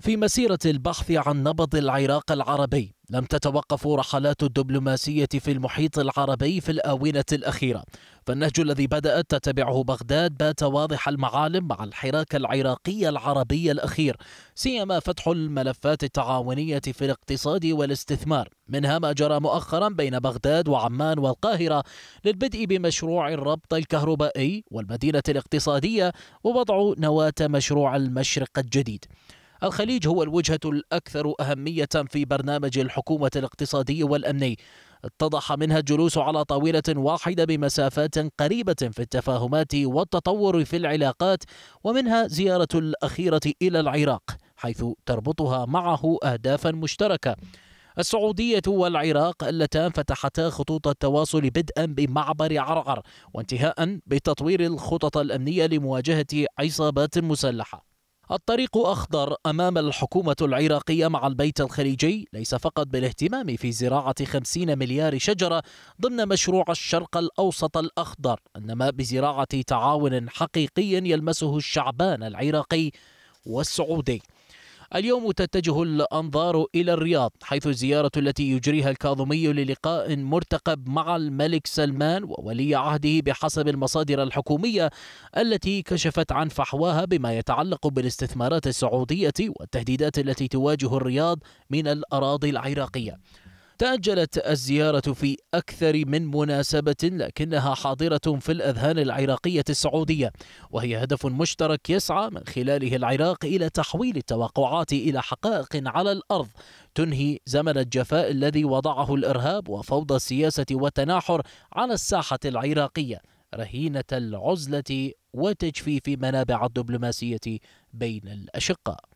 في مسيرة البحث عن نبض العراق العربي لم تتوقف رحلات الدبلوماسية في المحيط العربي في الآونة الأخيرة. فالنهج الذي بدأت تتبعه بغداد بات واضح المعالم مع الحراك العراقي العربي الأخير سيما فتح الملفات التعاونية في الاقتصاد والاستثمار. منها ما جرى مؤخرا بين بغداد وعمان والقاهرة للبدء بمشروع الربط الكهربائي والمدينة الاقتصادية ووضع نواة مشروع المشرق الجديد. الخليج هو الوجهة الأكثر أهمية في برنامج الحكومة الاقتصادي والأمني. اتضح منها الجلوس على طاولة واحدة بمسافات قريبة في التفاهمات والتطور في العلاقات ومنها زيارة الأخيرة إلى العراق حيث تربطها معه أهدافا مشتركة. السعودية والعراق اللتان فتحتا خطوط التواصل بدءا بمعبر عرعر وانتهاء بتطوير الخطط الأمنية لمواجهة عصابات مسلحة. الطريق أخضر أمام الحكومة العراقية مع البيت الخليجي ليس فقط بالاهتمام في زراعة خمسين مليار شجرة ضمن مشروع الشرق الأوسط الأخضر إنما بزراعة تعاون حقيقي يلمسه الشعبان العراقي والسعودي. اليوم تتجه الأنظار إلى الرياض حيث الزيارة التي يجريها الكاظمي للقاء مرتقب مع الملك سلمان وولي عهده بحسب المصادر الحكومية التي كشفت عن فحواها بما يتعلق بالاستثمارات السعودية والتهديدات التي تواجه الرياض من الأراضي العراقية. تأجلت الزيارة في أكثر من مناسبة لكنها حاضرة في الأذهان العراقية السعودية وهي هدف مشترك يسعى من خلاله العراق إلى تحويل التوقعات إلى حقائق على الأرض تنهي زمن الجفاء الذي وضعه الإرهاب وفوضى السياسة والتناحر على الساحة العراقية رهينة العزلة وتجفيف منابع الدبلوماسية بين الأشقاء.